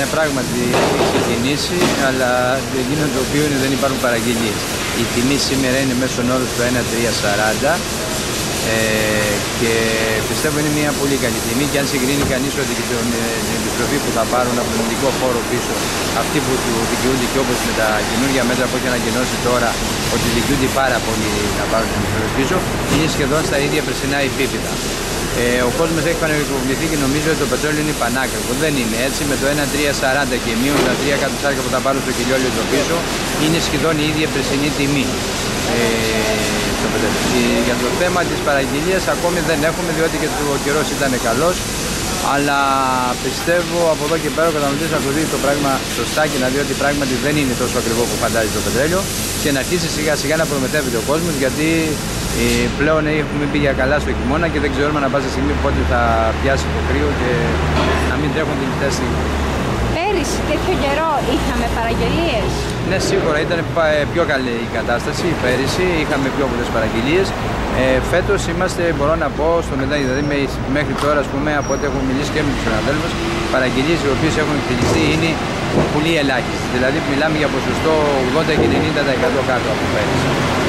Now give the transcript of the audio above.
Ναι, πράγματι έχει ξεκινήσει, αλλά εκείνο το οποίο είναι δεν υπάρχουν παραγγελίες. Η τιμή σήμερα είναι μέσω όρου στο 1,340 ε, και πιστεύω είναι μια πολύ καλή τιμή και αν συγκρίνει κανείς ότι και τον, ε, την επιστροφή που θα πάρουν από τον ειδικό χώρο πίσω αυτοί που του δικαιούνται και όπως με τα καινούργια μέτρα που έχει ανακοινώσει τώρα ότι δικαιούνται πάρα πολύ να πάρουν την επιστροφή πίσω είναι σχεδόν στα ίδια περσινά επίπεδα. Ε, ο κόσμος έχει πανεπιστημιοποιηθεί και νομίζω ότι το πετρέλαιο είναι πανάκριβο. Δεν είναι έτσι. Με το 1,340 και μείον τα 3 κατοστάρια που θα πάρουν στο κιλιόλιο το πίσω είναι σχεδόν η ίδια περσινή τιμή. Ε, το για το θέμα της παραγγελίας ακόμη δεν έχουμε διότι και ο καιρός ήταν καλός αλλά πιστεύω από εδώ και πέρα ο καταναλωτής να το δει το πράγμα σωστά και να δει ότι πράγματι δεν είναι τόσο ακριβό που φαντάζει το πετρέλαιο και να αρχίσει σιγά σιγά να προμετεύεται ο κόσμος γιατί ε, πλέον έχουμε μπει για καλά στο χειμώνα και δεν ξέρουμε να πάσα στιγμή πότε θα πιάσει το κρύο και να μην τρέχουν τελευταία στιγμή. Πέρυσι τέτοιο καιρό είχαμε παραγγελίες. Ναι, σίγουρα ήταν πιο καλή η κατάσταση. Πέρυσι είχαμε πιο πολλές παραγγελίες. Ε, Φέτος είμαστε, μπορώ να πω, στο μετά, δηλαδή μέχρι τώρα, ας πούμε, από ό,τι έχουμε μιλήσει και με τους συναδέλφους, παραγγελίες οι οποίες έχουν εκτελεστεί είναι πολύ ελάχιστες. Δηλαδή, μιλάμε για ποσοστό 80 και 90% κάτω από πέρυσι.